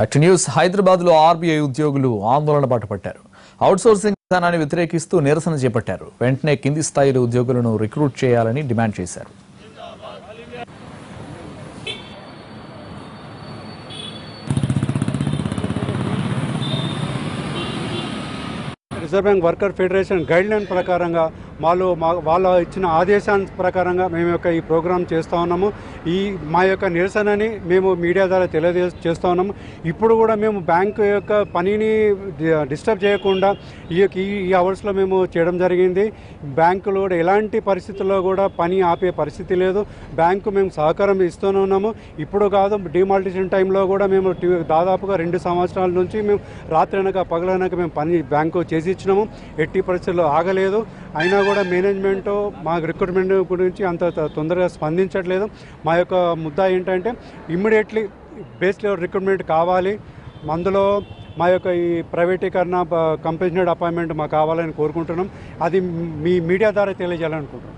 అటు న్యూస్ హైదరాబాద్లో ఆర్బీఐ ఉద్యోగులు ఆందోళన బాట పట్టారు. అవుట్సోర్సింగ్ విధానాన్ని వ్యతిరేకిస్తూ నిరసన చేపట్టారు. వెంటనే కింది స్థాయిలో ఉద్యోగులను రిక్రూట్ చేయాలని డిమాండ్ చేశారు. Reserve Bank worker federation guideline ప్రకారంగా వాళ్ళు మా వాళ్ళ ఇచ్చిన ఆదేశాల ప్రకారంగా మేము యొక్క ఈ ప్రోగ్రాం చేస్తూ ఉన్నాము. ఈ మా యొక్క నిరసనని మేము మీడియా ద్వారా తెలియజే చేస్తూ ఉన్నాము. ఇప్పుడు కూడా మేము బ్యాంకు యొక్క పనిని డిస్టర్బ్ చేయకుండా ఈ యొక్క ఈ ఈ అవర్స్లో మేము చేయడం జరిగింది. బ్యాంకులో కూడా ఎలాంటి పరిస్థితుల్లో కూడా పని ఆపే పరిస్థితి లేదు. బ్యాంకు మేము సహకారం ఇస్తూనే ఉన్నాము. ఇప్పుడు కాదు డిమాలిటేషన్ టైంలో కూడా మేము దాదాపుగా రెండు సంవత్సరాల నుంచి మేము రాత్రి అనక పగలనక మేము పని బ్యాంకు చేసి ఇచ్చినాము. ఎట్టి పరిస్థితుల్లో ఆగలేదు. అయినా కూడా మేనేజ్మెంట్ మా రిక్రూట్మెంట్ గురించి అంత తొందరగా స్పందించట్లేదు. మా యొక్క ముద్ద ఏంటంటే ఇమ్మీడియట్లీ బేస్ లెవెల్ రిక్రూట్మెంట్ కావాలి. అందులో మా యొక్క ఈ ప్రైవేటీకరణ కంపెనీ అపాయింట్మెంట్ మాకు కావాలని కోరుకుంటున్నాం. అది మీ మీడియా ద్వారా తెలియజేయాలనుకుంటున్నాం.